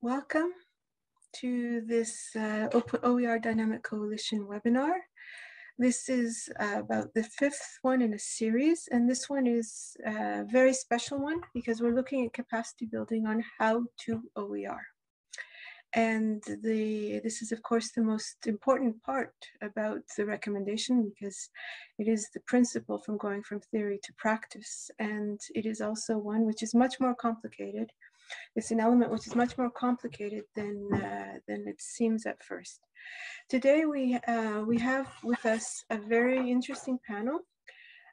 Welcome to this uh, Open OER Dynamic Coalition webinar. This is uh, about the fifth one in a series, and this one is a very special one because we're looking at capacity building on how to OER. And the this is, of course, the most important part about the recommendation because it is the principle from going from theory to practice. And it is also one which is much more complicated it's an element which is much more complicated than, uh, than it seems at first. Today we, uh, we have with us a very interesting panel.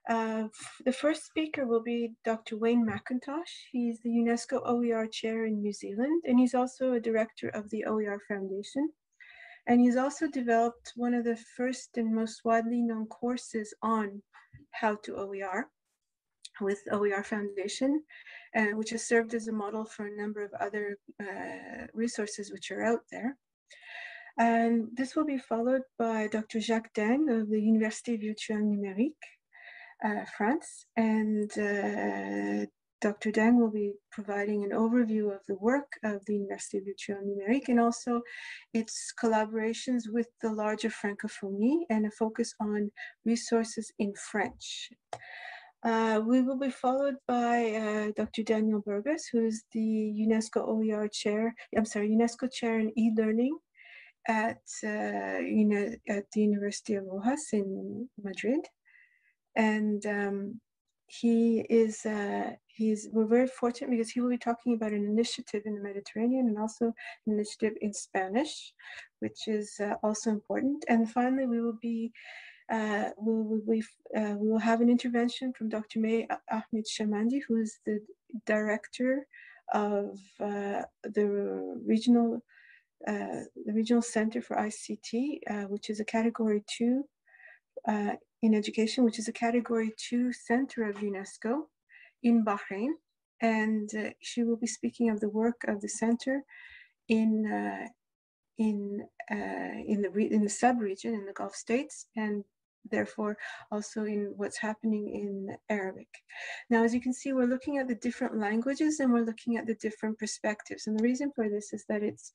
Uh, the first speaker will be Dr. Wayne Mackintosh. He's the UNESCO OER Chair in New Zealand, and he's also a director of the OER Foundation. And he's also developed one of the first and most widely known courses on how to OER with OER Foundation, uh, which has served as a model for a number of other uh, resources which are out there. And this will be followed by Dr. Jacques Dang of the Université Virtuelle Numérique, uh, France. And uh, Dr. Dang will be providing an overview of the work of the Université Virtuelle Numérique and also its collaborations with the larger Francophonie and a focus on resources in French. Uh, we will be followed by uh, Dr. Daniel Burgos, who is the UNESCO OER chair, I'm sorry, UNESCO chair in e-learning at, uh, at the University of Rojas in Madrid. And um, he is, uh, he's, we're very fortunate because he will be talking about an initiative in the Mediterranean and also an initiative in Spanish, which is uh, also important. And finally, we will be uh, we, uh, we will have an intervention from Dr. May Ahmed Shamandi, who is the director of uh, the regional uh, the regional center for ICT, uh, which is a category two uh, in education, which is a category two center of UNESCO in Bahrain. And she will be speaking of the work of the center in in uh, in the in the sub-region in the Gulf states and therefore also in what's happening in Arabic. Now, as you can see, we're looking at the different languages and we're looking at the different perspectives. And the reason for this is that it's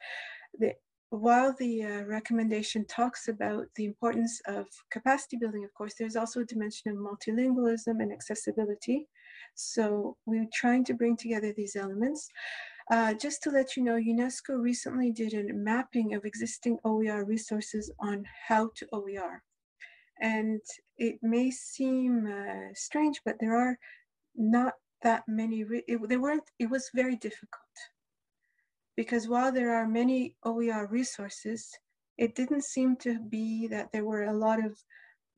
the while the uh, recommendation talks about the importance of capacity building, of course, there's also a dimension of multilingualism and accessibility. So we're trying to bring together these elements. Uh, just to let you know, UNESCO recently did a mapping of existing OER resources on how to OER. And it may seem uh, strange, but there are not that many, it, there weren't, it was very difficult. Because while there are many OER resources, it didn't seem to be that there were a lot of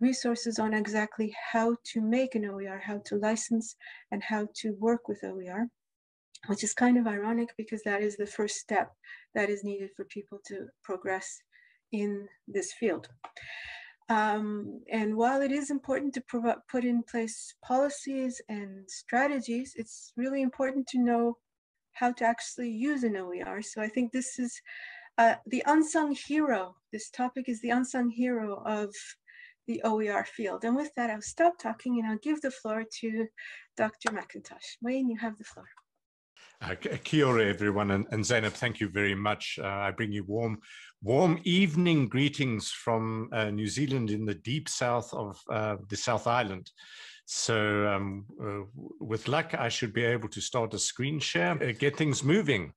resources on exactly how to make an OER, how to license and how to work with OER, which is kind of ironic because that is the first step that is needed for people to progress in this field. Um, and while it is important to put in place policies and strategies, it's really important to know how to actually use an OER. So I think this is uh, the unsung hero. This topic is the unsung hero of the OER field. And with that, I'll stop talking and I'll give the floor to Dr. Mackintosh. Wayne, you have the floor. Uh, kia ora, everyone, and, and Zeynep, thank you very much. Uh, I bring you warm, warm evening greetings from uh, New Zealand in the deep south of uh, the South Island. So, um, uh, with luck, I should be able to start a screen share, uh, get things moving.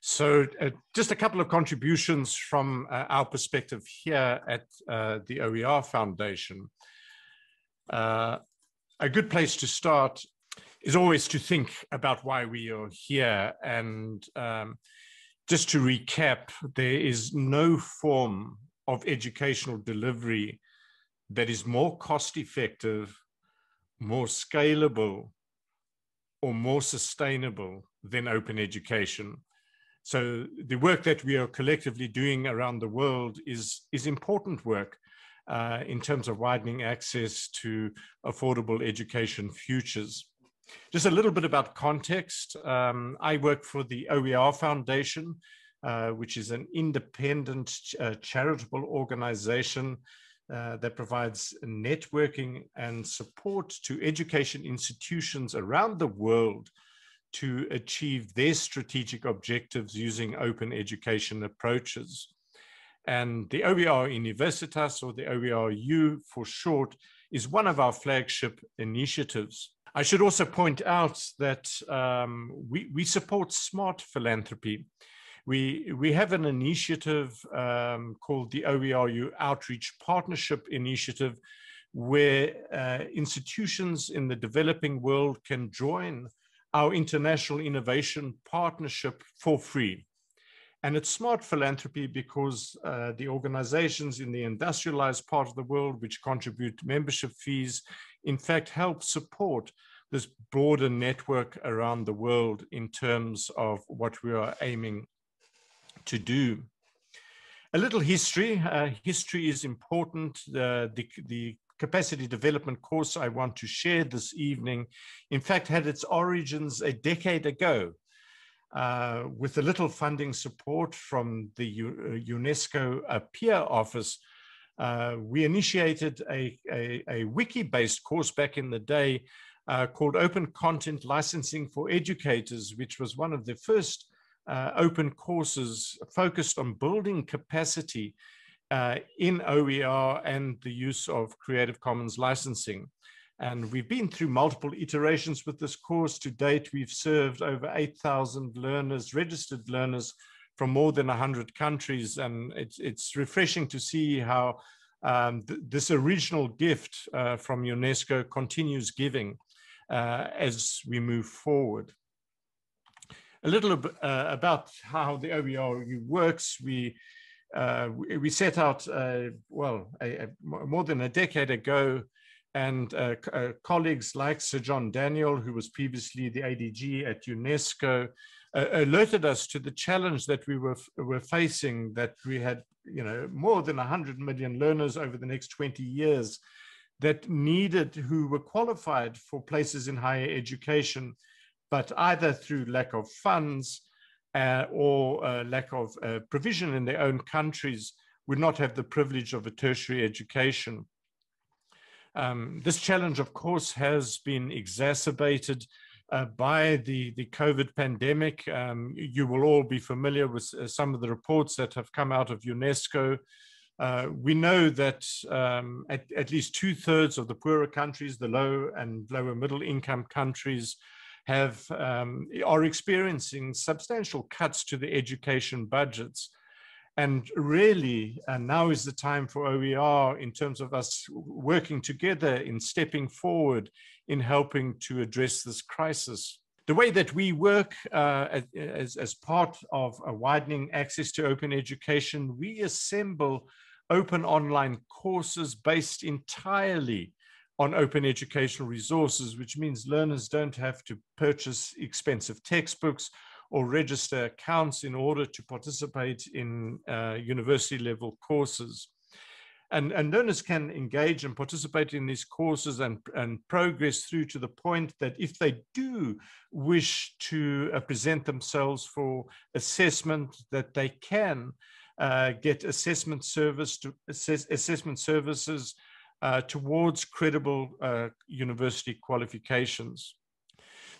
So, just a couple of contributions from our perspective here at the OER Foundation. a good place to start is always to think about why we are here. And um, just to recap, there is no form of educational delivery that is more cost effective, more scalable, or more sustainable than open education. So the work that we are collectively doing around the world is, is important work uh, in terms of widening access to affordable education futures. Just a little bit about context. Um, I work for the OER Foundation, uh, which is an independent uh, charitable organization uh, that provides networking and support to education institutions around the world to achieve their strategic objectives using open education approaches. And the OER Universitas, or the OERU for short, is one of our flagship initiatives. I should also point out that um, we, we support smart philanthropy. We, we have an initiative um, called the OERU Outreach Partnership Initiative, where uh, institutions in the developing world can join our international innovation partnership for free. And it's smart philanthropy because uh, the organizations in the industrialized part of the world, which contribute membership fees, in fact, help support this broader network around the world in terms of what we are aiming to do. A little history. Uh, history is important. Uh, the, the capacity development course I want to share this evening, in fact, had its origins a decade ago uh, with a little funding support from the U UNESCO peer office. Uh, we initiated a, a, a wiki-based course back in the day uh, called Open Content Licensing for Educators, which was one of the first uh, open courses focused on building capacity uh, in OER and the use of Creative Commons licensing. And we've been through multiple iterations with this course. To date, we've served over 8,000 learners, registered learners from more than 100 countries. And it's, it's refreshing to see how um, th this original gift uh, from UNESCO continues giving uh, as we move forward. A little uh, about how the OERU works. We uh, we set out, uh, well, a, a, more than a decade ago, and uh, uh, colleagues like Sir John Daniel, who was previously the ADG at UNESCO, uh, alerted us to the challenge that we were, were facing, that we had you know, more than 100 million learners over the next 20 years that needed, who were qualified for places in higher education, but either through lack of funds, uh, or uh, lack of uh, provision in their own countries would not have the privilege of a tertiary education. Um, this challenge, of course, has been exacerbated uh, by the, the COVID pandemic. Um, you will all be familiar with uh, some of the reports that have come out of UNESCO. Uh, we know that um, at, at, least two thirds of the poorer countries, the low and lower middle income countries, have um, are experiencing substantial cuts to the education budgets. And really, uh, now is the time for OER in terms of us working together in stepping forward in helping to address this crisis. The way that we work uh, as, as part of a widening access to open education, we assemble open online courses based entirely on open educational resources, which means learners don't have to purchase expensive textbooks or register accounts in order to participate in uh, university level courses. And, and, learners can engage and participate in these courses and, and progress through to the point that if they do wish to uh, present themselves for assessment, that they can uh, get assessment service to assess, assessment services uh, towards credible uh, university qualifications.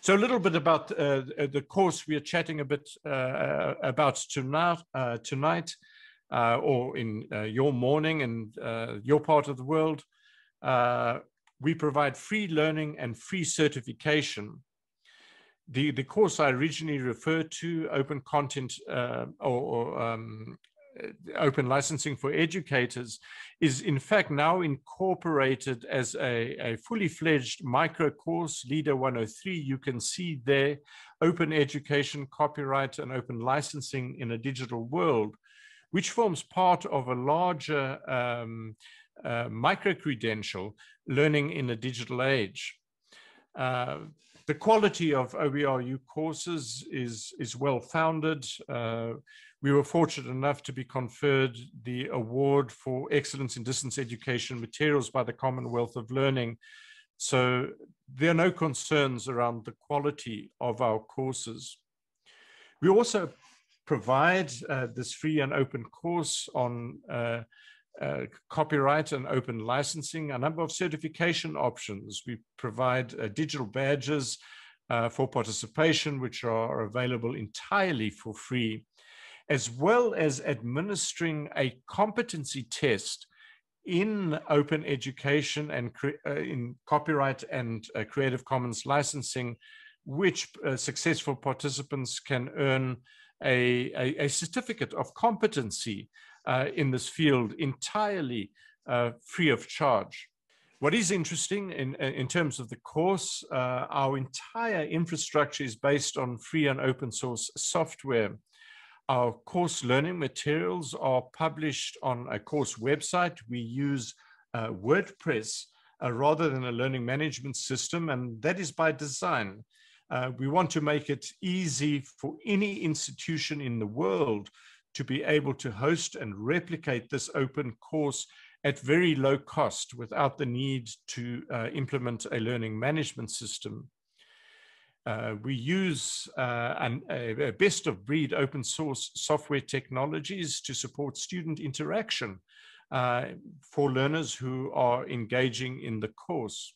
So a little bit about uh, the course we are chatting a bit uh, about tonight, uh, tonight or in your morning and your part of the world. we provide free learning and free certification the, the course I originally referred to, open content uh, or, or um, uh, open licensing for educators is in fact now incorporated as a, a fully fledged micro course, LiDA 103. You can see there open education, copyright, and open licensing in a digital world, which forms part of a larger um, uh, micro credential learning in a digital age. Uh, the quality of OERU courses is, is well founded. Uh, we were fortunate enough to be conferred the award for excellence in distance education materials by the Commonwealth of Learning. So there are no concerns around the quality of our courses. We also provide uh, this free and open course on uh, uh, copyright and open licensing, a number of certification options. We provide uh, digital badges uh, for participation, which are available entirely for free, as well as administering a competency test in open education and uh, in copyright and uh, Creative Commons licensing, which uh, successful participants can earn a, a, a certificate of competency uh, in this field entirely uh, free of charge. What is interesting in, in terms of the course, uh, our entire infrastructure is based on free and open source software. Our course learning materials are published on a course website. We use uh, WordPress uh, rather than a learning management system, and that is by design. Uh, we want to make it easy for any institution in the world to be able to host and replicate this open course at very low cost without the need to uh, implement a learning management system. Uh, we use uh, an, a, a, best of breed open source software technologies to support student interaction uh, for learners who are engaging in the course.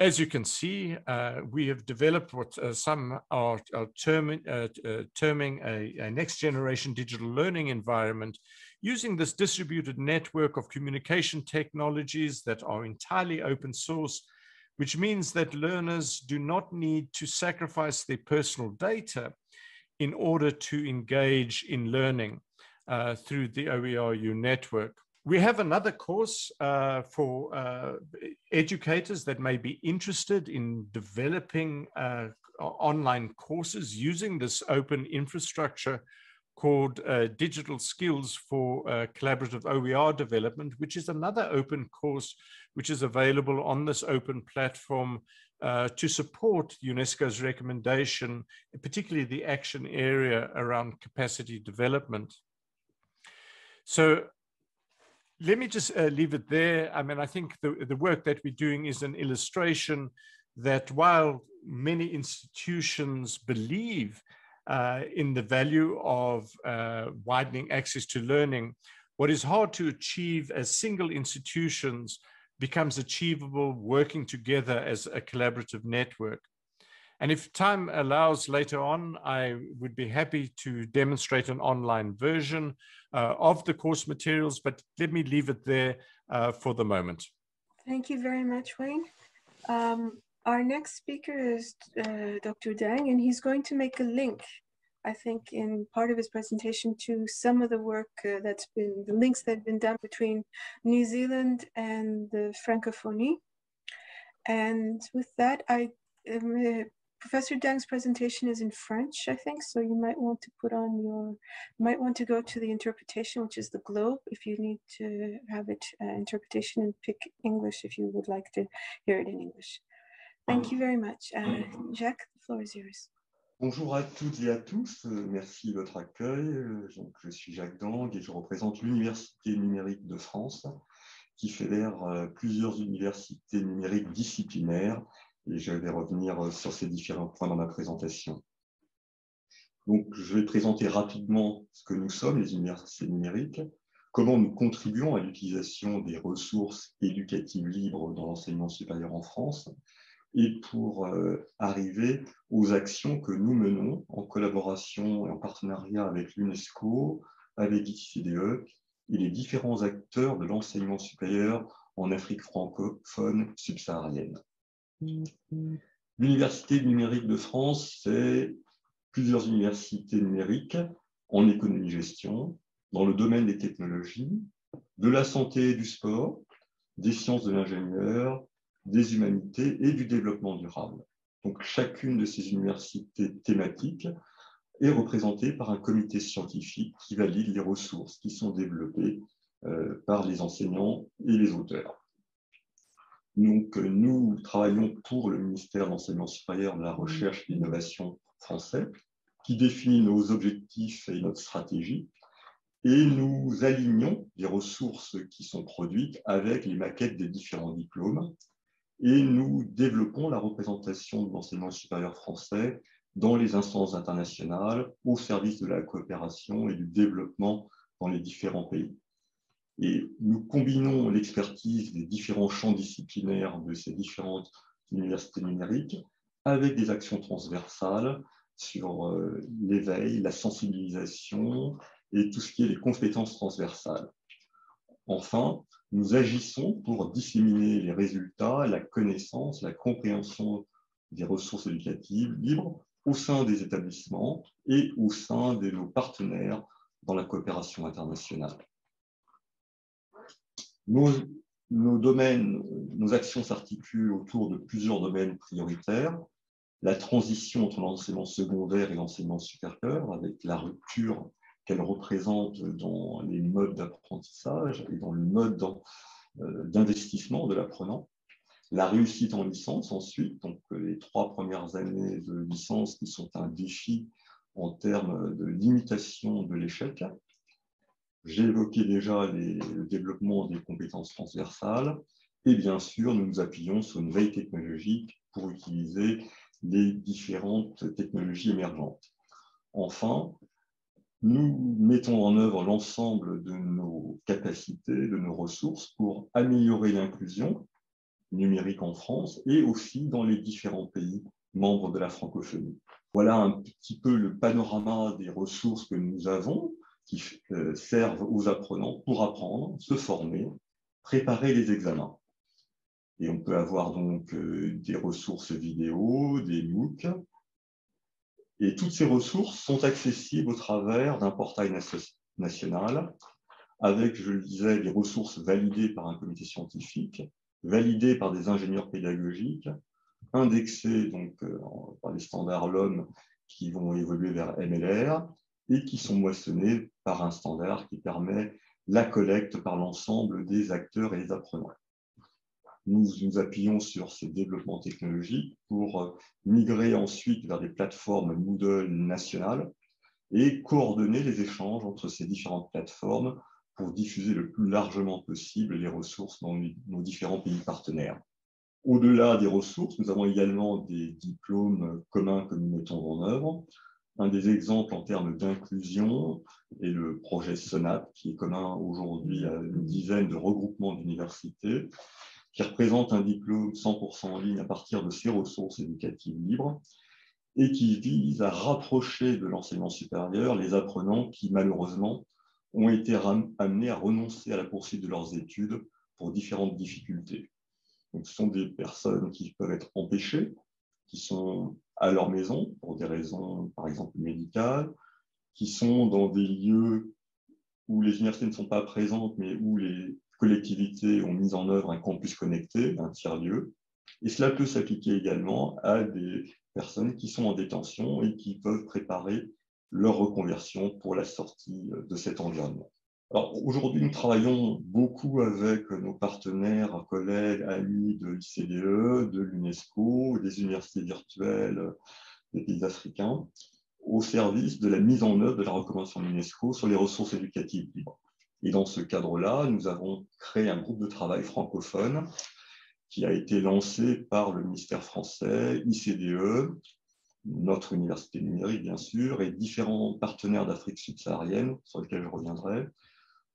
As you can see, uh, we have developed what uh, some are, are terming, uh, terming a, a next generation digital learning environment using this distributed network of communication technologies that are entirely open source, which means that learners do not need to sacrifice their personal data in order to engage in learning uh, through the OERU network. We have another course uh, for uh, educators that may be interested in developing uh, online courses using this open infrastructure called uh, Digital Skills for uh, Collaborative OER Development, which is another open course which is available on this open platform uh, to support UNESCO's recommendation, particularly the action area around capacity development. So let me just uh, leave it there. I mean, I think the, the work that we're doing is an illustration that while many institutions believe uh, in the value of uh, widening access to learning, what is hard to achieve as single institutions becomes achievable working together as a collaborative network. And if time allows later on, I would be happy to demonstrate an online version uh, of the course materials, but let me leave it there uh, for the moment. Thank you very much, Wayne. Um, our next speaker is uh, Dr. Dang, and he's going to make a link, I think, in part of his presentation to some of the work uh, that's been, the links that have been done between New Zealand and the Francophonie. And with that, I am uh, Professor Dang's presentation is in French, I think, so you might want to put on your, might want to go to the interpretation, which is the globe, if you need to have it uh, interpretation and pick English if you would like to hear it in English. Thank you very much. Uh, Jacques, the floor is yours. Bonjour à toutes et à tous, merci de votre accueil. Donc, je suis Jacques Dang et je représente l'Université numérique de France qui fédère euh, plusieurs universités numériques disciplinaires et je vais revenir euh, sur ces différents points dans ma présentation. Donc, je vais présenter rapidement ce que nous sommes, les universités numériques, comment nous contribuons à l'utilisation des ressources éducatives libres dans l'enseignement supérieur en France, et pour euh, arriver aux actions que nous menons en collaboration et en partenariat avec l'UNESCO, avec l'ICDE et les différents acteurs de l'enseignement supérieur en Afrique francophone subsaharienne. L'Université numérique de France, c'est plusieurs universités numériques en économie-gestion, dans le domaine des technologies, de la santé et du sport, des sciences de l'ingénieur, des humanités et du développement durable. Donc chacune de ces universités thématiques est représentée par un comité scientifique qui valide les ressources qui sont développées euh, par les enseignants et les auteurs. Donc, euh, nous travaillons pour le ministère de l'Enseignement supérieur, de la Recherche et de l'Innovation français, qui définit nos objectifs et notre stratégie, et nous alignons les ressources qui sont produites avec les maquettes des différents diplômes, et nous développons la représentation de l'enseignement supérieur français dans les instances internationales, au service de la coopération et du développement dans les différents pays. Et nous combinons l'expertise des différents champs disciplinaires de ces différentes universités numériques avec des actions transversales sur euh, l'éveil, la sensibilisation et tout ce qui est les compétences transversales. Enfin, nous agissons pour disséminer les résultats, la connaissance, la compréhension des ressources éducatives libres au sein des établissements et au sein de nos partenaires dans la coopération internationale. Nos, nos domaines, nos actions s'articulent autour de plusieurs domaines prioritaires. La transition entre l'enseignement secondaire et l'enseignement supérieur, avec la rupture qu'elle représente dans les modes d'apprentissage et dans le mode euh, d'investissement de l'apprenant. La réussite en licence ensuite, donc les trois premières années de licence qui sont un défi en termes de limitation de l'échec. J'ai évoqué déjà le développement des compétences transversales et bien sûr, nous nous appuyons sur une veille technologique pour utiliser les différentes technologies émergentes. Enfin, nous mettons en œuvre l'ensemble de nos capacités, de nos ressources pour améliorer l'inclusion numérique en France et aussi dans les différents pays membres de la francophonie. Voilà un petit peu le panorama des ressources que nous avons qui euh, servent aux apprenants pour apprendre, se former, préparer les examens. Et on peut avoir donc euh, des ressources vidéo, des MOOC. Et toutes ces ressources sont accessibles au travers d'un portail national avec, je le disais, des ressources validées par un comité scientifique, validées par des ingénieurs pédagogiques, indexées donc, euh, par les standards LOM qui vont évoluer vers MLR et qui sont moissonnés par un standard qui permet la collecte par l'ensemble des acteurs et des apprenants. Nous nous appuyons sur ces développements technologiques pour euh, migrer ensuite vers des plateformes Moodle nationales et coordonner les échanges entre ces différentes plateformes pour diffuser le plus largement possible les ressources dans nos différents pays partenaires. Au-delà des ressources, nous avons également des diplômes communs que nous mettons en œuvre. Un des exemples en termes d'inclusion est le projet SONAP, qui est commun aujourd'hui à une dizaine de regroupements d'universités, qui représente un diplôme 100% en ligne à partir de ces ressources éducatives libres et qui vise à rapprocher de l'enseignement supérieur les apprenants qui, malheureusement, ont été amenés à renoncer à la poursuite de leurs études pour différentes difficultés. Donc, ce sont des personnes qui peuvent être empêchées, qui sont à leur maison pour des raisons, par exemple, médicales, qui sont dans des lieux où les universités ne sont pas présentes, mais où les collectivités ont mis en œuvre un campus connecté, un tiers-lieu. Et cela peut s'appliquer également à des personnes qui sont en détention et qui peuvent préparer leur reconversion pour la sortie de cet environnement. Alors aujourd'hui, nous travaillons beaucoup avec nos partenaires, collègues, amis de l'ICDE, de l'UNESCO, des universités virtuelles des pays africains, au service de la mise en œuvre de la recommandation de l'UNESCO sur les ressources éducatives libres. Et dans ce cadre-là, nous avons créé un groupe de travail francophone qui a été lancé par le ministère français, ICDE, notre université numérique bien sûr, et différents partenaires d'Afrique subsaharienne, sur lesquels je reviendrai,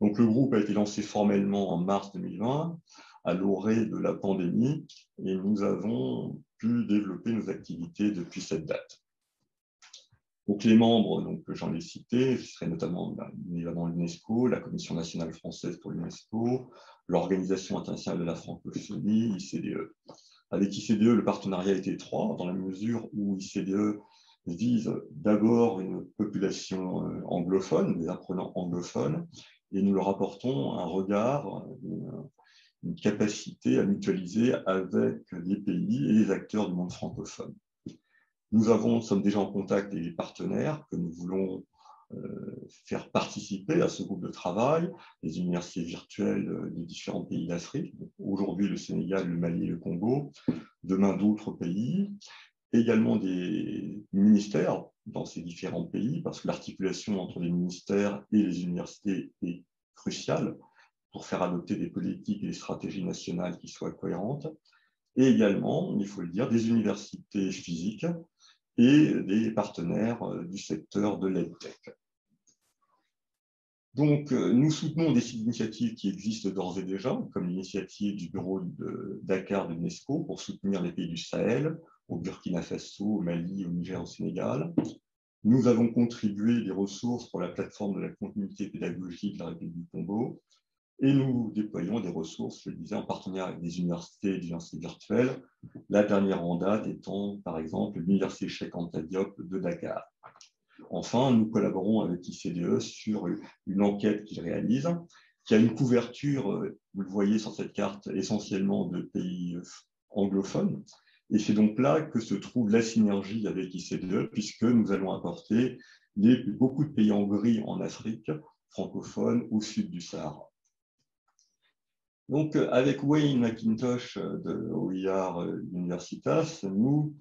donc, le groupe a été lancé formellement en mars 2020, à l'orée de la pandémie, et nous avons pu développer nos activités depuis cette date. Donc, les membres donc, j'en ai cités, ce serait notamment ben, évidemment l'UNESCO, la Commission nationale française pour l'UNESCO, l'Organisation internationale de la francophonie, ICDE. Avec ICDE, le partenariat est étroit dans la mesure où ICDE vise d'abord une population euh, anglophone, des apprenants anglophones, et nous leur apportons un regard, une, capacité à mutualiser avec les pays et les acteurs du monde francophone. Nous avons, sommes déjà en contact avec les partenaires que nous voulons euh, faire participer à ce groupe de travail, les universités virtuelles des différents pays d'Afrique, aujourd'hui le Sénégal, le Mali le Congo, demain d'autres pays, également des ministères dans ces différents pays, parce que l'articulation entre les ministères et les universités est cruciale pour faire adopter des politiques et des stratégies nationales qui soient cohérentes, et également, il faut le dire, des universités physiques et des partenaires euh, du secteur de l'EdTech. Donc, euh, nous soutenons des initiatives qui existent d'ores et déjà, comme l'initiative du bureau de Dakar de l'UNESCO pour soutenir les pays du Sahel, au Burkina Faso, au Mali, au Niger, au Sénégal. Nous avons contribué des ressources pour la plateforme de la continuité pédagogique de la République du Congo. Et nous déployons des ressources, je le disais, en partenariat avec des universités des universités virtuelles. La dernière en date étant, par exemple, l'Université Cheikh Anta Diop de Dakar. Enfin, nous collaborons avec ICDE sur une enquête qu'il réalise, qui a une couverture, vous le voyez sur cette carte, essentiellement de pays anglophones. Et c'est donc là que se trouve la synergie avec ICDE, puisque nous allons apporter beaucoup de pays en gris en Afrique francophone au sud du Sahara. Donc, avec Wayne McIntosh de OIR Universitas, nous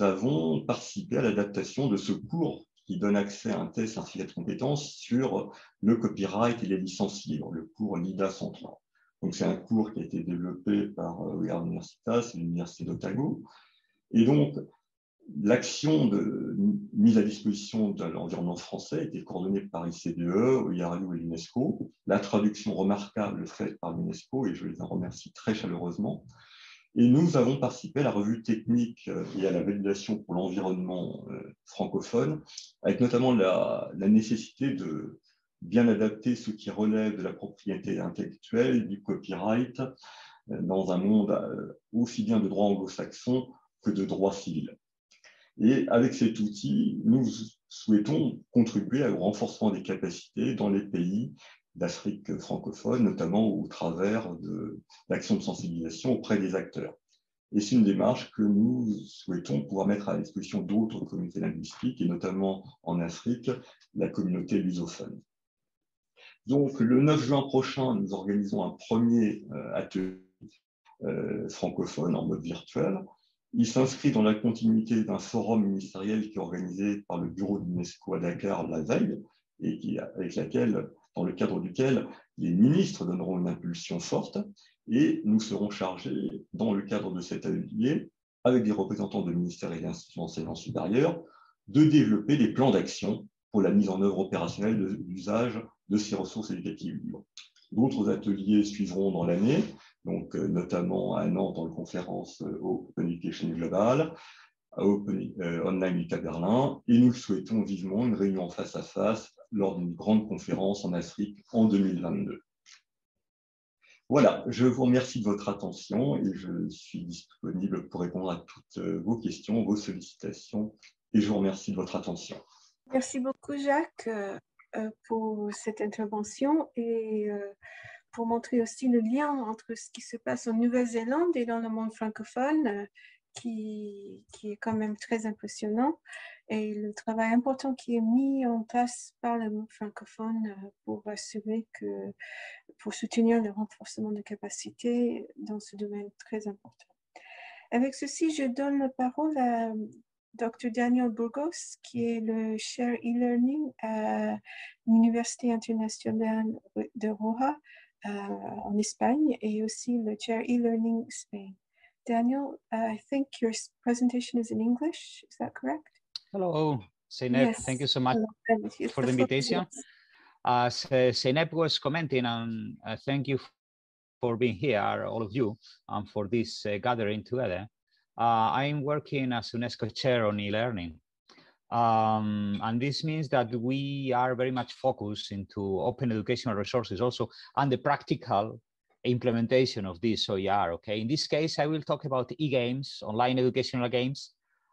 avons participé à l'adaptation de ce cours qui donne accès à un test certificat de compétences sur le copyright et les licences libres, le cours LIDA 103. Donc, c'est un cours qui a été développé par OIR euh, Universitas l'Université d'Otago. Et donc, l'action mise à disposition de l'environnement français été coordonnée par ICDE, OIRU et l'UNESCO. La traduction remarquable faite par l'UNESCO, et je les en remercie très chaleureusement. Et nous avons participé à la revue technique euh, et à la validation pour l'environnement euh, francophone, avec notamment la, nécessité de bien adapter ce qui relève de la propriété intellectuelle, du copyright, euh, dans un monde aussi bien de droit anglo-saxon que de droit civil. Et avec cet outil, nous souhaitons contribuer au renforcement des capacités dans les pays d'Afrique francophone, notamment au travers de l'actions de sensibilisation auprès des acteurs. Et c'est une démarche que nous souhaitons pouvoir mettre à disposition d'autres communautés linguistiques, et notamment en Afrique, la communauté lusophone. Donc, le 9 juin prochain, nous organisons un premier euh, atelier euh, francophone en mode virtuel. Il s'inscrit dans la continuité d'un forum ministériel qui est organisé par le bureau de l'UNESCO à Dakar la veille, et avec laquelle dans le cadre duquel les ministres donneront une impulsion forte et nous serons chargés, dans le cadre de cet atelier, avec des représentants de ministères et d'institutions d'enseignement supérieur, de développer des plans d'action pour la mise en œuvre opérationnelle de l'usage de ces ressources éducatives. D'autres ateliers suivront dans l'année, donc euh, notamment à Nantes dans la conférence euh, Open Education Global, à Open euh, Online à Berlin, et nous souhaitons vivement une réunion face à face lors d'une grande conférence en Afrique en 2022. Voilà, je vous remercie de votre attention et je suis disponible pour répondre à toutes vos questions, vos sollicitations et je vous remercie de votre attention. Merci beaucoup Jacques pour cette intervention et pour montrer aussi le lien entre ce qui se passe en Nouvelle-Zélande et dans le monde francophone qui, qui est quand même très impressionnant et le travail important qui est mis en place par le monde francophone euh, pour assurer que, pour soutenir le renforcement de capacités dans ce domaine très important. Avec ceci, je donne la parole à Dr. Daniel Burgos, qui est le Chair e-learning à l'Université internationale de euh, en Espagne et aussi le Chair e-learning Spain. Daniel, I think your presentation is in English, is that correct? Hello, Zeynep. Yes. Thank you so much Hello. for the invitation. As uh, Zeynep was commenting, and uh, thank you for being here, all of you, and for this uh, gathering together. Uh, I'm working as UNESCO chair on e-learning. Um, and this means that we are very much focused into open educational resources also and the practical implementation of this OER, okay? In this case, I will talk about e-games, online educational games,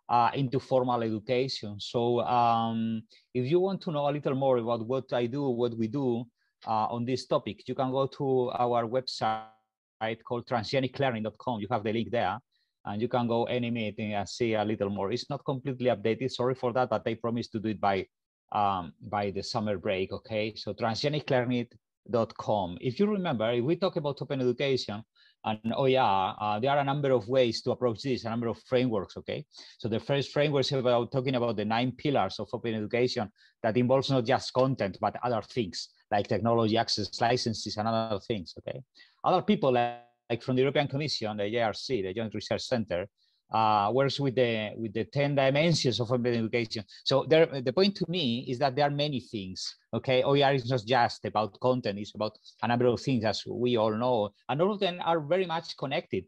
uh, into formal education. So um, if you want to know a little more about what I do, what we do uh, on this topic, you can go to our website called transgeniclearning.com. You have the link there and you can go any meeting and see a little more. It's not completely updated. Sorry for that, but I promise to do it by um, by the summer break. Okay, so transgeniclearning.com. If you remember, if we talk about open education, and oh yeah, uh, there are a number of ways to approach this, a number of frameworks, okay? So the first framework is about talking about the nine pillars of open education that involves not just content, but other things like technology access licenses and other things, okay? Other people like, like from the European Commission, the JRC, the Joint Research Center, uh, works with the with the 10 dimensions of open education. So there, the point to me is that there are many things. Okay, OER is not just about content; it's about a number of things, as we all know, and all of them are very much connected,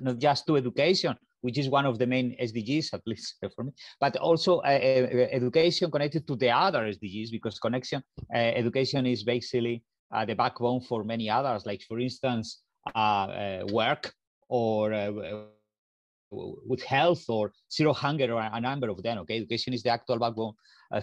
not just to education, which is one of the main SDGs, at least for me, but also uh, uh, education connected to the other SDGs because connection uh, education is basically uh, the backbone for many others, like for instance, uh, Uh, uh, work or uh, with health or zero hunger or a number of them. Okay, education is the actual backbone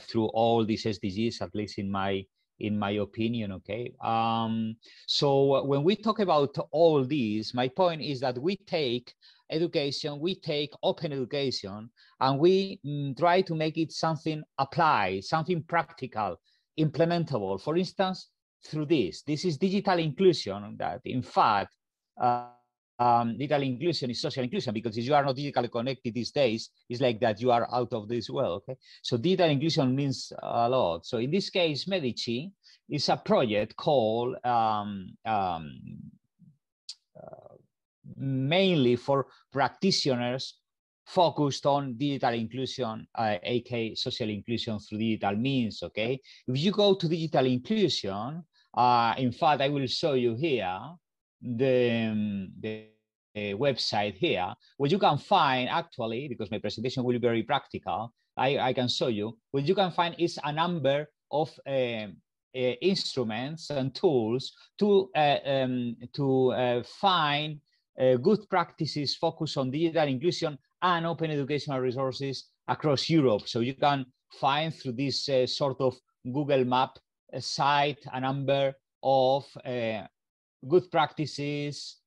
through all these SDGs, at least in my in my opinion okay um, so when we talk about all these my point is that we take education we take open education and we mm, try to make it something applied, something practical implementable for instance through this this is digital inclusion that in fact uh, um, digital inclusion is social inclusion because if you are not digitally connected these days, it's like that you are out of this world. Okay, so digital inclusion means a lot. So in this case, Medici is a project called um, um, uh, mainly for practitioners focused on digital inclusion, uh, aka social inclusion through digital means. Okay, if you go to digital inclusion, uh, in fact, I will show you here the, um, the website here, where you can find actually, because my presentation will be very practical, I, I can show you, what you can find is a number of um, uh, instruments and tools to, uh, um, to uh, find uh, good practices focused on digital inclusion and open educational resources across Europe. So you can find through this uh, sort of Google map site a number of good practices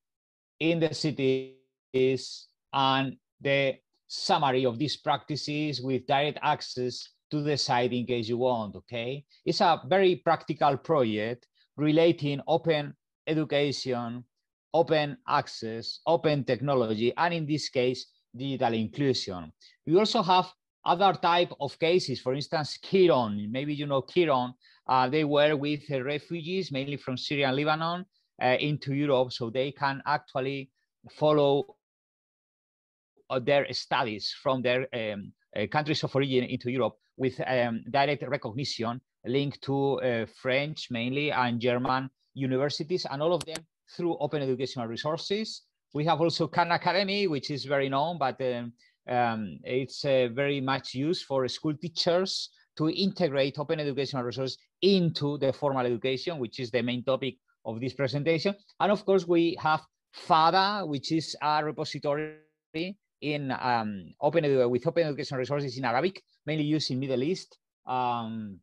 in the cities and the summary of these practices with direct access to the site in case you want, okay? It's a very practical project relating open education, open access, open technology, and in this case, digital inclusion. We also have other type of cases, for instance, Kiron, maybe you know Kiron, uh, they were with uh, refugees, mainly from Syria and Lebanon, uh, into Europe so they can actually follow uh, their studies from their um, uh, countries of origin into Europe with um, direct recognition linked to uh, French mainly and German universities and all of them through open educational resources. We have also Khan Academy, which is very known, but um, um, it's uh, very much used for school teachers to integrate open educational resources into the formal education, which is the main topic of this presentation. And of course, we have FADA, which is a repository in um, open with open educational resources in Arabic, mainly used in Middle East. Um,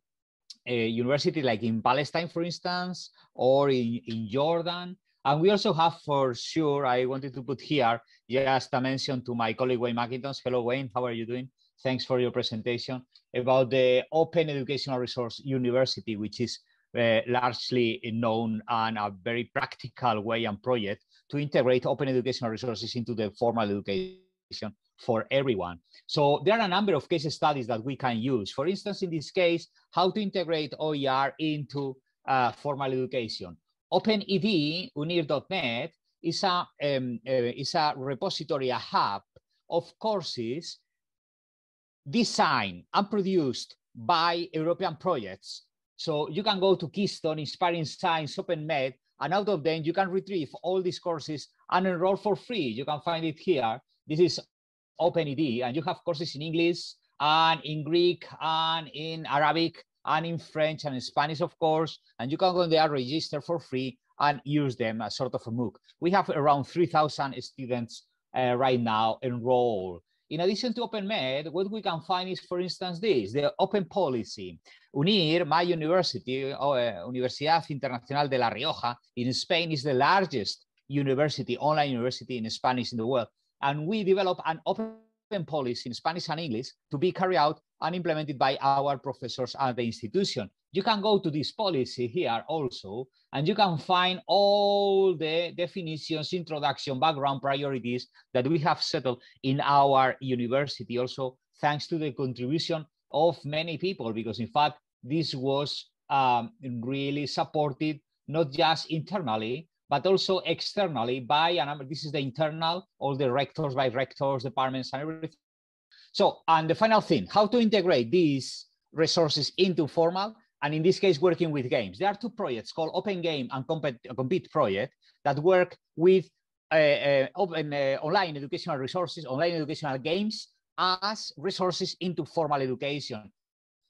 university like in Palestine, for instance, or in, in Jordan. And we also have for sure, I wanted to put here just a mention to my colleague Wayne Mackintosh. Hello, Wayne, how are you doing? Thanks for your presentation about the Open Educational Resource University, which is uh, largely known and a very practical way and project to integrate open educational resources into the formal education for everyone. So there are a number of case studies that we can use. For instance, in this case, how to integrate OER into uh, formal education. OpenED, UNIR.net, is a, um, uh, is a repository, a hub of courses designed and produced by European projects so you can go to Keystone, Inspiring Science, OpenMed, and out of them you can retrieve all these courses and enroll for free. You can find it here. This is OpenED, and you have courses in English and in Greek and in Arabic and in French and in Spanish, of course. And you can go there, register for free, and use them as sort of a MOOC. We have around 3,000 students uh, right now enrolled. In addition to OpenMed, what we can find is, for instance, this, the open policy. UNIR, my university, uh, Universidad Internacional de La Rioja in Spain is the largest university, online university in Spanish in the world. And we develop an open policy in Spanish and English to be carried out and implemented by our professors at the institution. You can go to this policy here also, and you can find all the definitions, introduction, background priorities that we have settled in our university also thanks to the contribution of many people, because in fact, this was um, really supported not just internally, but also externally by a number, this is the internal, all the rectors by rectors, departments and everything. So, and the final thing, how to integrate these resources into formal and in this case, working with games. There are two projects called Open Game and Compete, Compete Project that work with uh, uh open uh, online educational resources, online educational games as resources into formal education.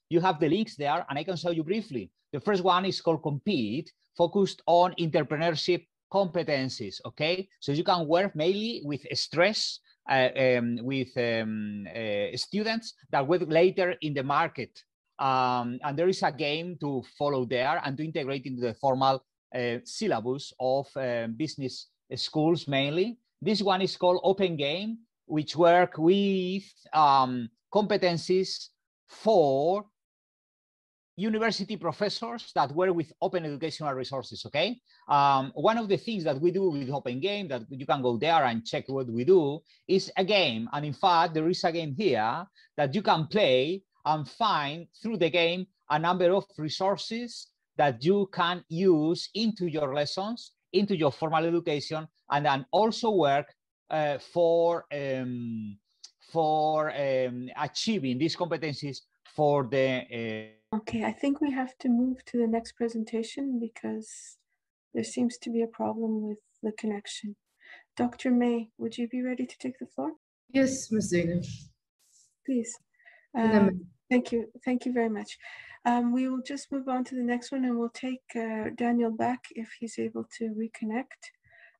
You have the links there, and I can show you briefly. The first one is called Compete, focused on entrepreneurship competencies, okay? So you can work mainly with stress, uh, um, with um, uh, students that work later in the market. Um, and there is a game to follow there and to integrate into the formal uh, syllabus of um, business schools mainly. This one is called Open Game, which work with um, competencies for university professors that work with open educational resources, okay? Um, one of the things that we do with Open Game that you can go there and check what we do is a game. And in fact, there is a game here that you can play and find through the game a number of resources that you can use into your lessons, into your formal education, and then also work uh, for um, for um, achieving these competencies for the. Uh... Okay, I think we have to move to the next presentation because there seems to be a problem with the connection. Dr. May, would you be ready to take the floor? Yes, Ms. Zainab. Please. Um, thank you. Thank you very much. Um, we will just move on to the next one and we'll take uh, Daniel back if he's able to reconnect.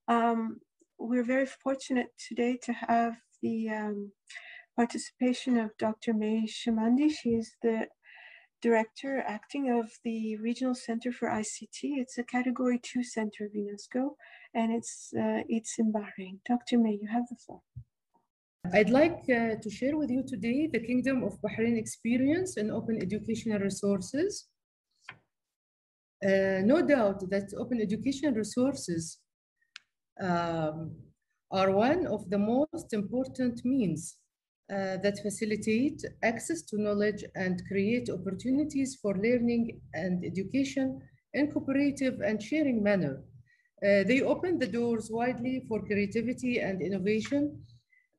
Um, we're very fortunate today to have the um, participation of Dr. May Shamandi. She is the director acting of the Regional Center for ICT. It's a category two center of UNESCO and it's, uh, it's in Bahrain. Dr. May, you have the floor. I'd like uh, to share with you today the Kingdom of Bahrain experience in open educational resources. Uh, no doubt that open educational resources um, are one of the most important means uh, that facilitate access to knowledge and create opportunities for learning and education in cooperative and sharing manner. Uh, they open the doors widely for creativity and innovation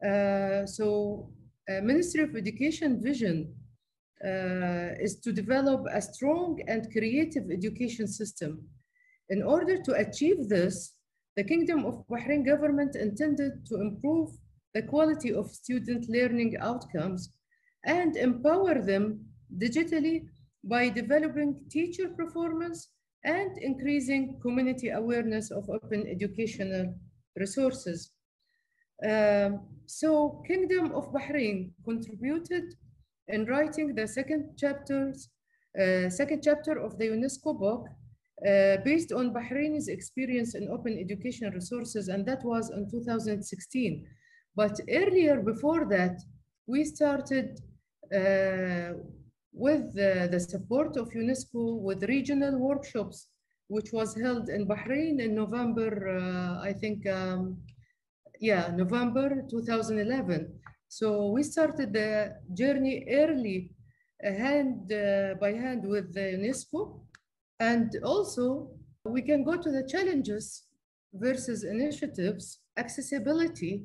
uh, so uh, Ministry of Education vision uh, is to develop a strong and creative education system. In order to achieve this, the Kingdom of Bahrain government intended to improve the quality of student learning outcomes and empower them digitally by developing teacher performance and increasing community awareness of open educational resources. Um, so Kingdom of Bahrain contributed in writing the second chapters, uh, second chapter of the UNESCO book uh, based on Bahrain's experience in open educational resources, and that was in 2016. But earlier, before that, we started uh, with the, the, support of UNESCO with regional workshops, which was held in Bahrain in November, uh, I think, um, yeah, November 2011. So we started the journey early, uh, hand uh, by hand with the UNESCO. And also we can go to the challenges versus initiatives, accessibility.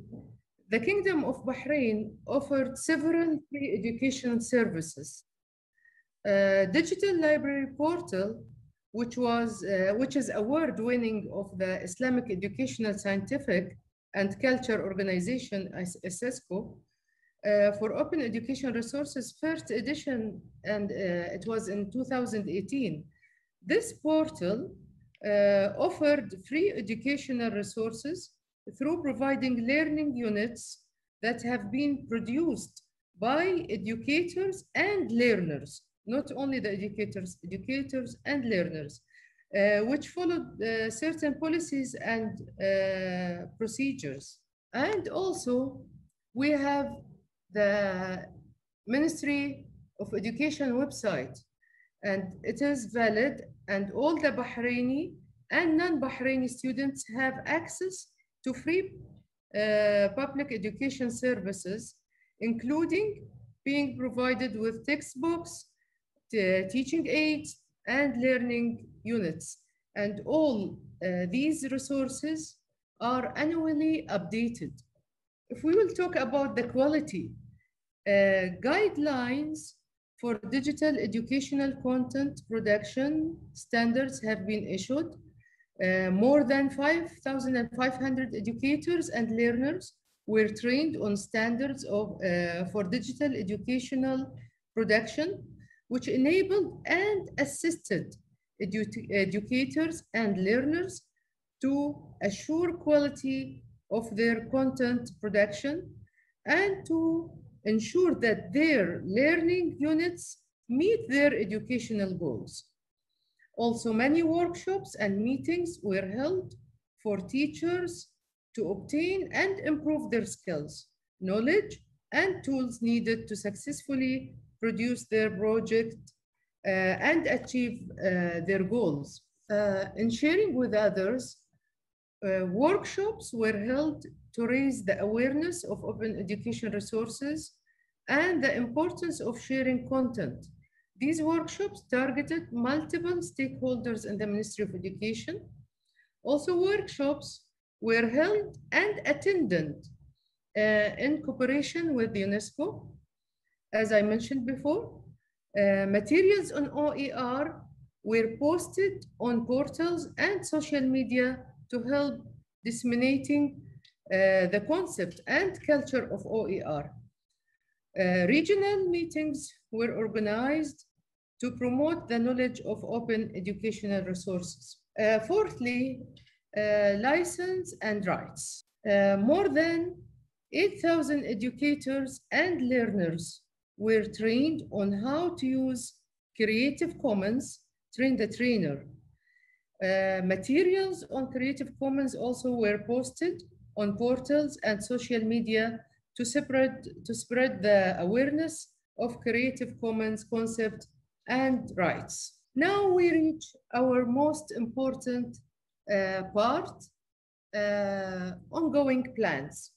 The Kingdom of Bahrain offered several free education services. Uh, digital library portal, which was uh, which is award winning of the Islamic Educational Scientific and Culture Organization, ISESCO, uh, for Open Education Resources first edition, and uh, it was in 2018. This portal uh, offered free educational resources through providing learning units that have been produced by educators and learners, not only the educators, educators and learners. Uh, which followed uh, certain policies and uh, procedures. And also, we have the Ministry of Education website, and it is valid, and all the Bahraini and non-Bahraini students have access to free uh, public education services, including being provided with textbooks, teaching aids, and learning units. And all uh, these resources are annually updated. If we will talk about the quality, uh, guidelines for digital educational content production standards have been issued. Uh, more than 5,500 educators and learners were trained on standards of, uh, for digital educational production, which enabled and assisted edu educators and learners to assure quality of their content production and to ensure that their learning units meet their educational goals. Also, many workshops and meetings were held for teachers to obtain and improve their skills, knowledge, and tools needed to successfully produce their project uh, and achieve uh, their goals. Uh, in sharing with others, uh, workshops were held to raise the awareness of open education resources and the importance of sharing content. These workshops targeted multiple stakeholders in the Ministry of Education. Also, workshops were held and attended uh, in cooperation with UNESCO. As I mentioned before, uh, materials on OER were posted on portals and social media to help disseminating uh, the concept and culture of OER. Uh, regional meetings were organized to promote the knowledge of open educational resources. Uh, fourthly, uh, license and rights. Uh, more than 8,000 educators and learners were trained on how to use Creative Commons, train the trainer. Uh, materials on Creative Commons also were posted on portals and social media to spread, to spread the awareness of Creative Commons concept and rights. Now we reach our most important uh, part, uh, ongoing plans.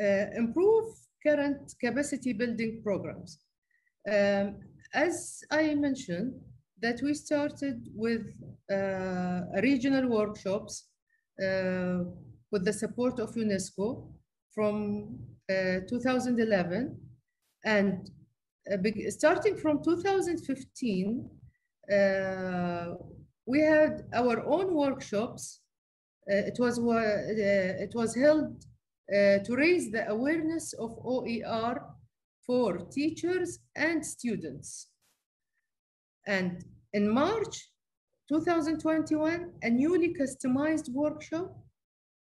Uh, improve current capacity building programs. Um, as I mentioned, that we started with uh, regional workshops uh, with the support of UNESCO from uh, 2011 and starting from 2015 we had our own workshops. Uh, it was uh, it was held uh, to raise the awareness of OER for teachers and students. And in March 2021, a newly customized workshop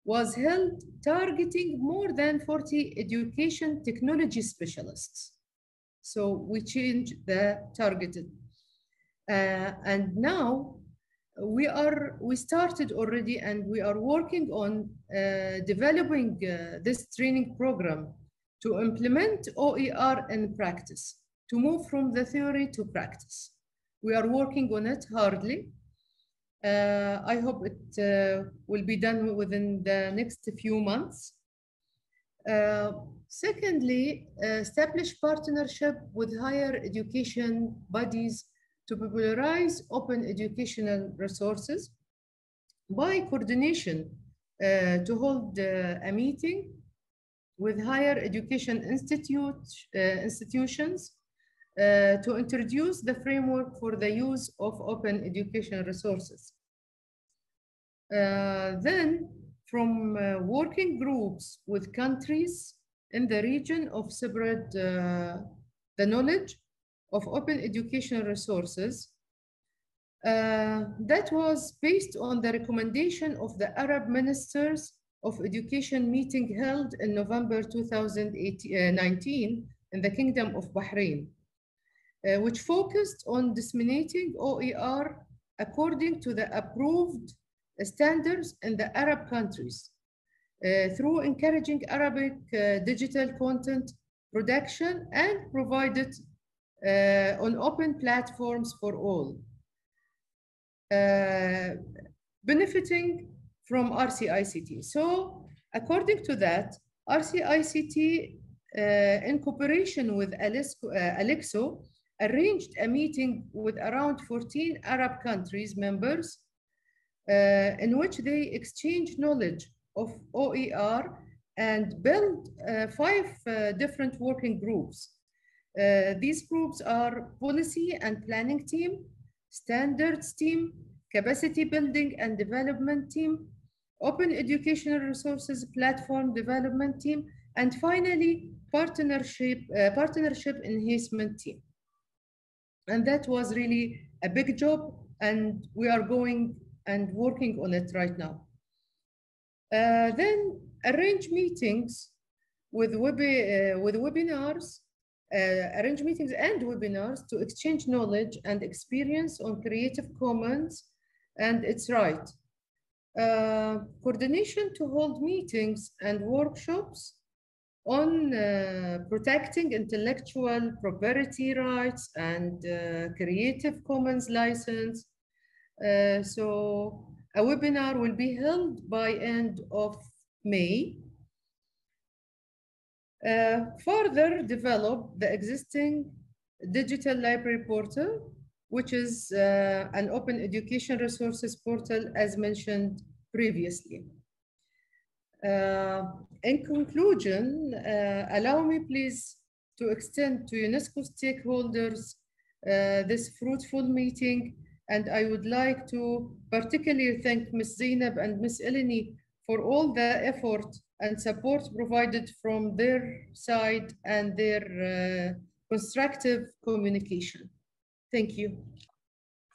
was held targeting more than 40 education technology specialists. So we changed the targeted. Uh, and now we are we started already and we are working on uh, developing uh, this training program to implement OER in practice, to move from the theory to practice. We are working on it hardly. Uh, I hope it uh, will be done within the next few months. Uh, secondly, establish partnership with higher education bodies to popularize open educational resources by coordination uh, to hold a meeting with higher education institute, uh, institutions uh, to introduce the framework for the use of open educational resources. Uh, then, from uh, working groups with countries in the region of spread the knowledge of open educational resources. Uh, that was based on the recommendation of the Arab ministers of education meeting held in November 2019 in the Kingdom of Bahrain, uh, which focused on disseminating OER according to the approved standards in the Arab countries uh, through encouraging Arabic uh, digital content production and provided uh, on open platforms for all, benefiting from RCICT. So according to that, RCICT uh, in cooperation with ALECSO arranged a meeting with around 14 Arab countries members in which they exchange knowledge of OER and build uh, five uh, different working groups uh, these groups are policy and planning team, standards team, capacity building and development team, open educational resources platform development team, and finally, partnership, uh, partnership enhancement team. And that was really a big job, and we are going and working on it right now. Uh, then arrange meetings with, web, uh, with webinars, uh, arrange meetings and webinars to exchange knowledge and experience on Creative Commons and its right. Uh, coordination to hold meetings and workshops on uh, protecting intellectual property rights and uh, Creative Commons license. Uh, so a webinar will be held by end of May. Uh, further develop the existing digital library portal, which is uh, an open education resources portal as mentioned previously. Uh, in conclusion, uh, allow me please to extend to UNESCO stakeholders this fruitful meeting and I would like to particularly thank Ms. Zainab and Ms. Eleni for all the effort and support provided from their side and their uh, constructive communication. Thank you.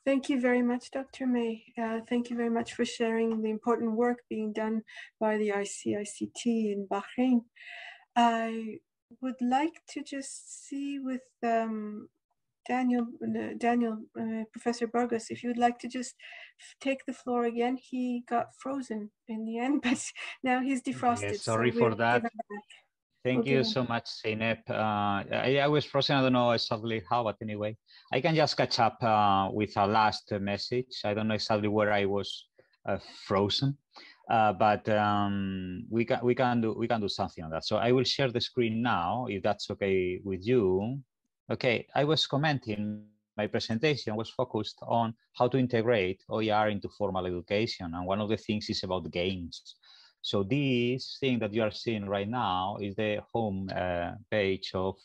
Thank you very much, Dr. May. Uh, thank you very much for sharing the important work being done by the RCICT in Bahrain. I would like to just see with um, Daniel, uh, Daniel, uh, Professor Burgos, if you would like to just take the floor again. He got frozen in the end, but now he's defrosted. Yes, sorry so for that. Thank okay. you so much, Zeynep. Uh, I, I, was frozen, I don't know exactly how, but anyway, I can just catch up uh, with a last message. I don't know exactly where I was uh, frozen, uh, but um, we can we can do we can do something on that. So I will share the screen now, if that's okay with you. Okay, I was commenting my presentation was focused on how to integrate OER into formal education. And one of the things is about games. So this thing that you are seeing right now is the home uh, page of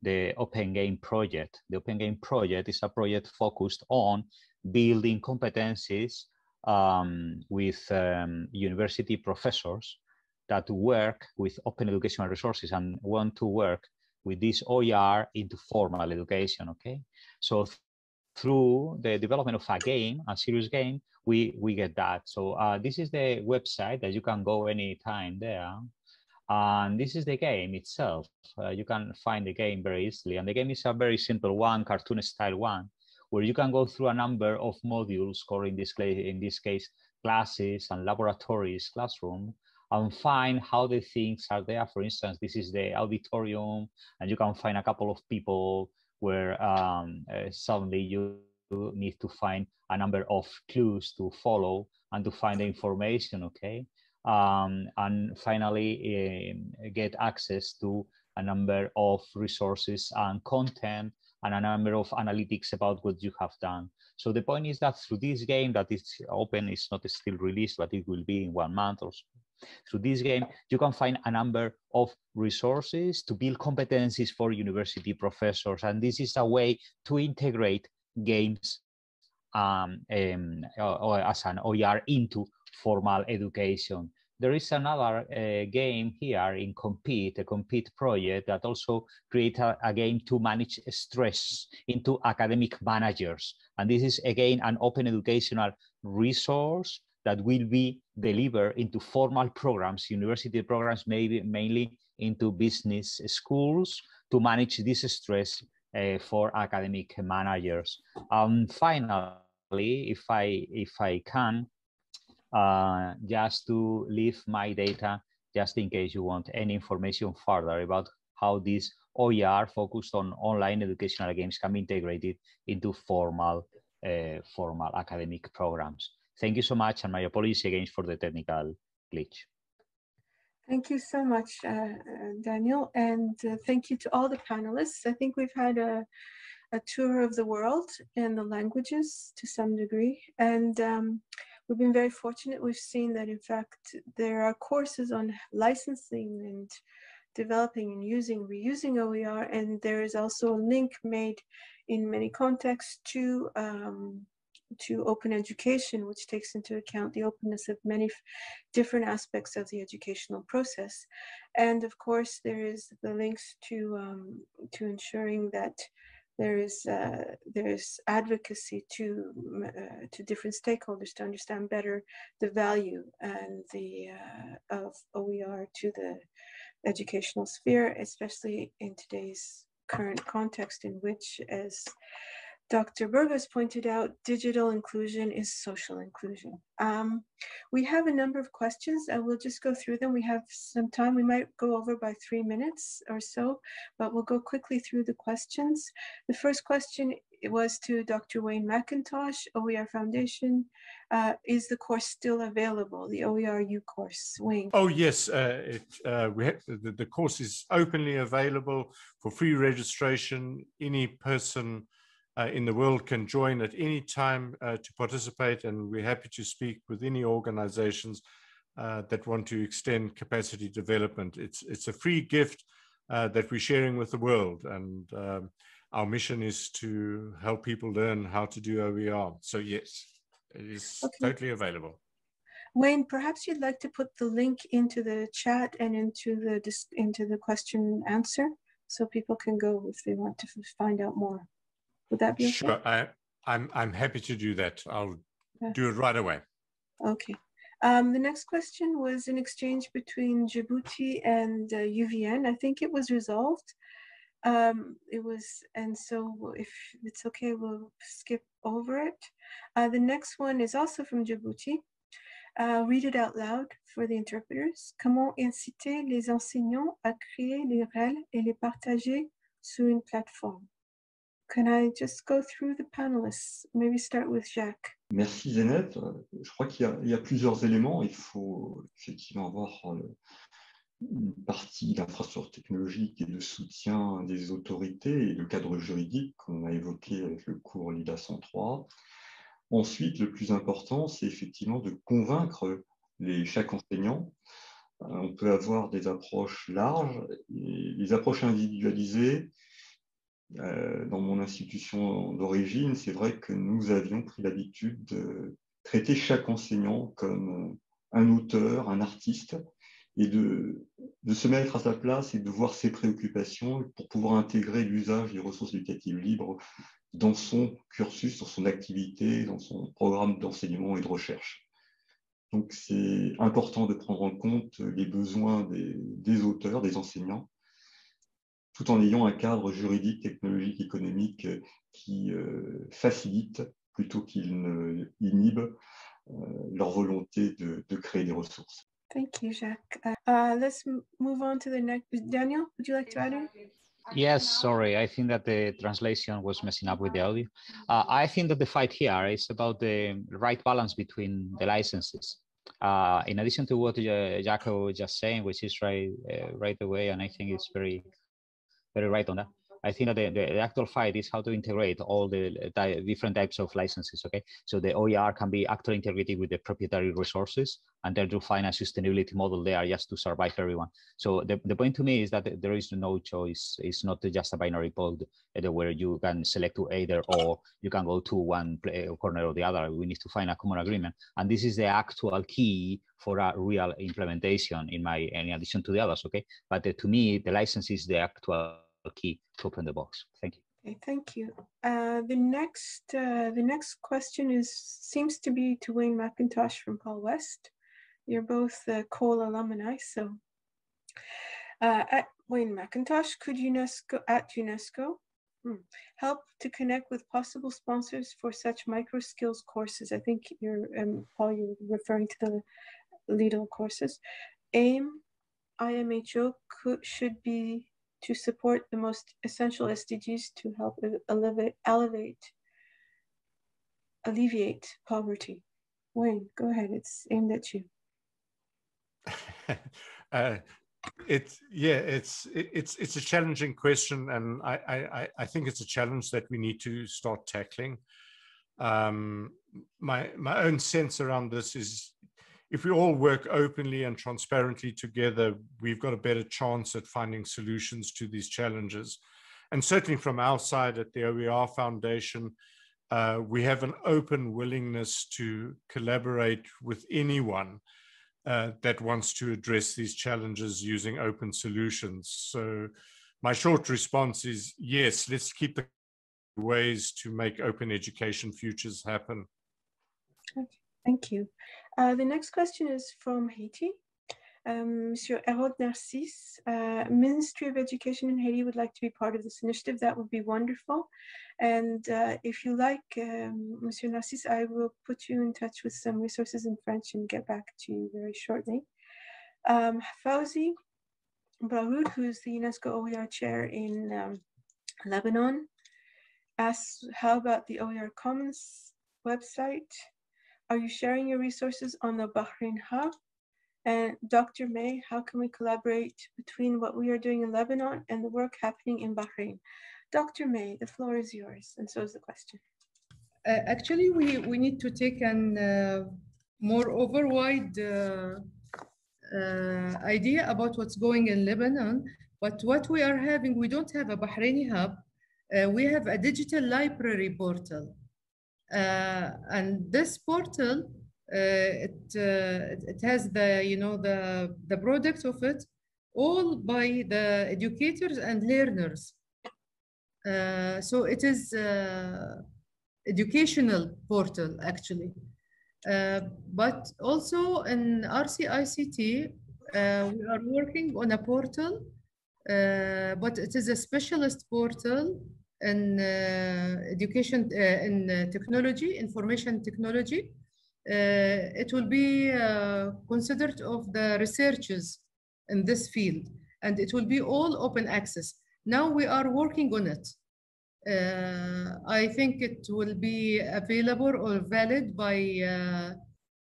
the Open Game project. The Open Game project is a project focused on building competencies um, with um, university professors that work with open educational resources and want to work with this OER into formal education, okay? So th through the development of a game, a serious game, we, we get that. So uh, this is the website that you can go anytime there. And this is the game itself. Uh, you can find the game very easily. And the game is a very simple one, cartoon style one, where you can go through a number of modules, or in this, in this case, classes and laboratories, classroom, and find how the things are there. For instance, this is the auditorium, and you can find a couple of people where um, uh, suddenly you need to find a number of clues to follow and to find the information, okay? Um, and finally, uh, get access to a number of resources and content and a number of analytics about what you have done. So the point is that through this game that is open, it's not still released, but it will be in one month or so. Through this game, you can find a number of resources to build competencies for university professors. And this is a way to integrate games um, um, or, as an OER into formal education. There is another uh, game here in Compete, a Compete project that also create a, a, game to manage stress into academic managers. And this is again an open educational resource that will be delivered into formal programs, university programs, maybe mainly into business schools to manage this stress uh, for academic managers. Um, finally, if I if I can, uh, just to leave my data, just in case you want any information further about how this OER focused on online educational games can be integrated into formal uh, formal academic programs. Thank you so much, and my apologies again for the technical glitch. Thank you so much, uh, uh, Daniel, and uh, thank you to all the panelists. I think we've had a, a tour of the world and the languages to some degree, and um, we've been very fortunate. We've seen that, in fact, there are courses on licensing and developing and using, reusing OER, and there is also a link made in many contexts to um, to open education, which takes into account the openness of many different aspects of the educational process. And of course, there is the links to, um, to ensuring that there is uh, there is advocacy to uh, to different stakeholders to understand better the value and the uh, of OER to the educational sphere, especially in today's current context in which, as Dr. Burgos pointed out, digital inclusion is social inclusion. Um, we have a number of questions. I will just go through them. We have some time. We might go over by three minutes or so, but we'll go quickly through the questions. The first question was to Dr. Wayne Mackintosh, OER Foundation. Uh, is the course still available, the OERU course? Wayne? Oh, yes. Uh, it, uh, we have, the, the course is openly available for free registration. Any person uh, in the world can join at any time uh, to participate, and we're happy to speak with any organizations uh, that want to extend capacity development. It's, it's a free gift uh, that we're sharing with the world, and um, our mission is to help people learn how to do OER. So yes, it is okay. totally available. Wayne, perhaps you'd like to put the link into the chat and into the into the question answer so people can go if they want to find out more. Would that be okay? Sure. I, I'm, I'm happy to do that. I'll okay. do it right away. Okay. Um, the next question was an exchange between Djibouti and uh, UVN. I think it was resolved. Um, it was, and so if it's okay, we'll skip over it. Uh, the next one is also from Djibouti. Uh, read it out loud for the interpreters. Comment inciter les enseignants à créer les REL et les partager sur une plateforme? Can I just go through the panelists? Maybe start with Jacques. Merci Zeynep. Je crois qu'il y, a plusieurs éléments. Il faut effectivement avoir euh, une partie d'infrastructure technologique et de soutien des autorités et le cadre juridique qu'on a évoqué avec le cours LIDA 103. Ensuite, le plus important, c'est effectivement de convaincre les, chaque enseignant. Euh, on peut avoir des approches larges, et les approches individualisées euh, dans mon institution d'origine, c'est vrai que nous avions pris l'habitude de traiter chaque enseignant comme un auteur, un artiste, et de, se mettre à sa place et de voir ses préoccupations pour pouvoir intégrer l'usage des ressources éducatives libres dans son cursus, dans son activité, dans son programme d'enseignement et de recherche. Donc c'est important de prendre en compte les besoins des auteurs, des enseignants, tout en ayant un cadre juridique, technologique, économique euh, qui euh, facilite plutôt qu'il ne inhibe euh, leur volonté de, de, créer des ressources. Thank you, Jacques. Uh, uh, let's move on to the next. Daniel, would you like to add in? Yes, sorry. I think that the translation was messing up with the audio. Uh, I think that the fight here is about the right balance between the licenses. Uh, in addition to what Jacques was just saying, which is right uh, right away, and I think it's very very right on that. I think that the, the, actual fight is how to integrate all the, the different types of licenses. Okay, so the OER can be actually integrated with the proprietary resources, and then to find a sustainability model there just to survive everyone. So the, the point to me is that there is no choice. It's not just a binary code uh, where you can select to either or you can go to one corner or the other. We need to find a common agreement, and this is the actual key for a real implementation in my in addition to the others. Okay, but uh, to me the license is the actual key to open the box. Thank you. Okay, thank you. Uh, the next uh, the next question is seems to be to Wayne Mackintosh from Paul West. You're both uh, COL alumni, so uh, at Wayne Mackintosh, could UNESCO at UNESCO hmm, help to connect with possible sponsors for such micro skills courses? I think you're um, Paul, you're referring to the LiDA courses. AIM IMHO could, should be to support the most essential SDGs to help elevate, elevate alleviate poverty. Wayne, go ahead. It's aimed at you. uh, it's yeah, it's it's it's a challenging question, and I, I I think it's a challenge that we need to start tackling. Um, my my own sense around this is if we all work openly and transparently together, we've got a better chance at finding solutions to these challenges. And certainly from our side at the OER Foundation, uh, we have an open willingness to collaborate with anyone uh, that wants to address these challenges using open solutions. So my short response is yes, let's keep the ways to make open education futures happen. Okay, thank you. Uh, the next question is from Haiti. Um, Monsieur Harold Narcisse, uh, Ministry of Education in Haiti would like to be part of this initiative. That would be wonderful. And uh, if you like, um, Monsieur Narcisse, I will put you in touch with some resources in French and get back to you very shortly. Um, Fauzi Baroud, who's the UNESCO OER chair in um, Lebanon, asks, how about the OER Commons website? Are you sharing your resources on the Bahrain Hub? And Dr. May, how can we collaborate between what we are doing in Lebanon and the work happening in Bahrain? Dr. May, the floor is yours, and so is the question. Uh, actually, we, we need to take an uh, more overwide uh, uh idea about what's going in Lebanon. But what we are having, we don't have a Bahraini hub. Uh, we have a digital library portal. Uh, and this portal uh, it, uh, it has the you know the the product of it all by the educators and learners. So it is educational portal actually. Uh, but also in RCICT, uh, we are working on a portal, uh, but it is a specialist portal in education, in technology, information technology, uh, it will be uh, considered of the researchers in this field and it will be all open access. Now we are working on it. Uh, I think it will be available or valid by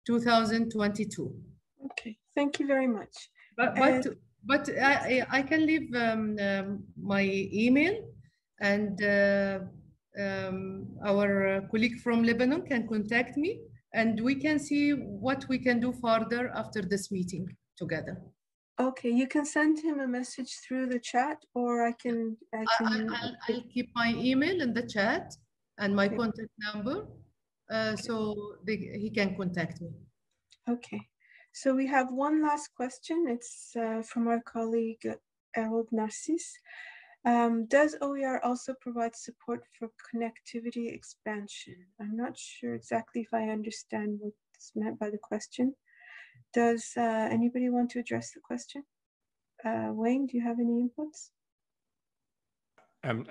2022. Okay, thank you very much. But, but, but I, I can leave um, um, my email and uh, um, our colleague from Lebanon can contact me and we can see what we can do further after this meeting together. Okay, you can send him a message through the chat or I can... I can... I, will keep my email in the chat and my okay. contact number uh, so they, he can contact me. Okay, so we have one last question. It's uh, from our colleague Harold Narcisse. Um, does OER also provide support for connectivity expansion? I'm not sure exactly if I understand what's meant by the question. Does uh, anybody want to address the question? Uh, Wayne, do you have any inputs? Um,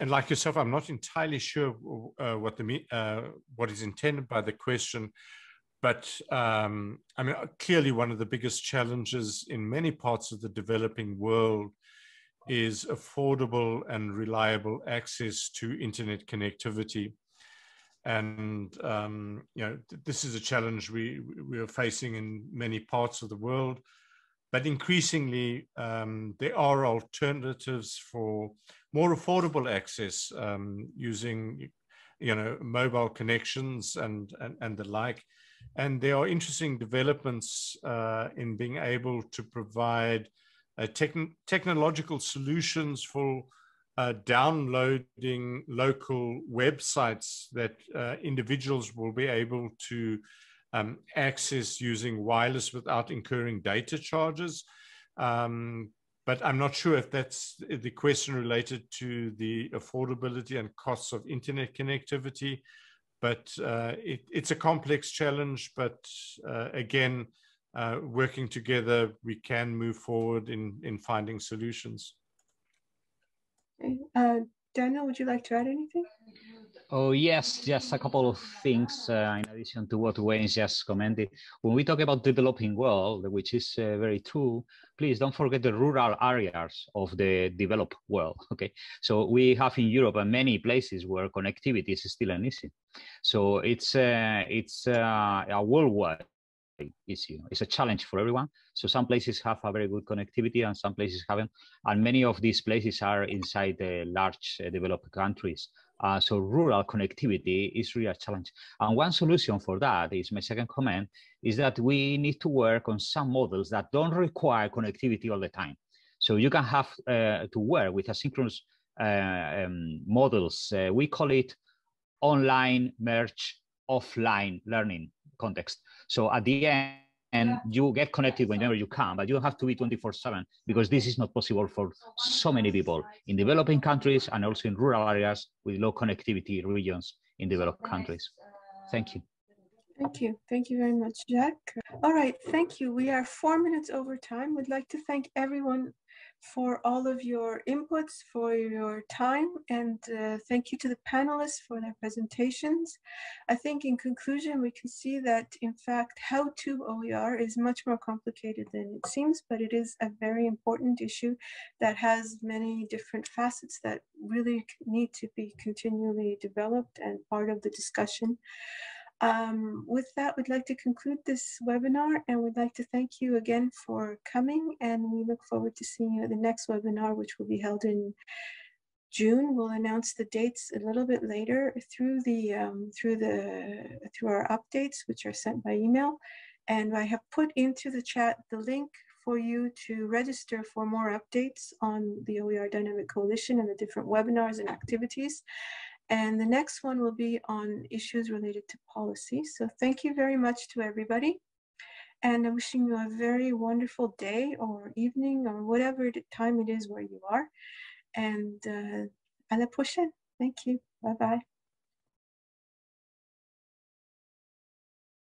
and, like yourself, I'm not entirely sure uh, what the uh, what is intended by the question, but um, I mean, clearly one of the biggest challenges in many parts of the developing world is affordable and reliable access to internet connectivity. And um, you know, this is a challenge we we are facing in many parts of the world, but increasingly um, there are alternatives for more affordable access um, using you know mobile connections and, and and the like. And there are interesting developments uh, in being able to provide uh, technological solutions for uh, downloading local websites that uh, individuals will be able to um, access using wireless without incurring data charges. Um, but I'm not sure if that's the question related to the affordability and costs of internet connectivity. But uh, it, it's a complex challenge. But uh, again, uh, working together, we can move forward in, in finding solutions. Uh, Daniel, would you like to add anything? Oh, yes, just a couple of things uh, in addition to what Wayne just commented. When we talk about developing world, which is uh, very true, please don't forget the rural areas of the developed world, okay? So we have in Europe uh, many places where connectivity is still an issue. So it's, uh, it's uh, a worldwide issue. It's a challenge for everyone. So some places have a very good connectivity and some places haven't. And many of these places are inside the large uh, developed countries. Uh, so rural connectivity is really a challenge. And one solution for that is my second comment is that we need to work on some models that don't require connectivity all the time. So you can have uh, to work with asynchronous uh, um, models. Uh, we call it online merge offline learning context. So at the end, and you get connected whenever you can, but you don't have to be 24 seven because this is not possible for so many people in developing countries and also in rural areas with low connectivity regions in developed countries. Thank you. Thank you. Thank you very much, Jack. All right, thank you. We are four minutes over time. We'd like to thank everyone for all of your inputs, for your time, and uh, thank you to the panelists for their presentations. I think in conclusion, we can see that in fact, how to OER is much more complicated than it seems, but it is a very important issue that has many different facets that really need to be continually developed and part of the discussion. Um, with that, we'd like to conclude this webinar and we'd like to thank you again for coming and we look forward to seeing you at the next webinar, which will be held in June. We'll announce the dates a little bit later through the um, through the through our updates, which are sent by email. And I have put into the chat the link for you to register for more updates on the OER Dynamic Coalition and the different webinars and activities. And the next one will be on issues related to policy. So thank you very much to everybody. And I'm wishing you a very wonderful day or evening or whatever the time it is where you are. And uh, à la prochaine. Thank you. Bye bye.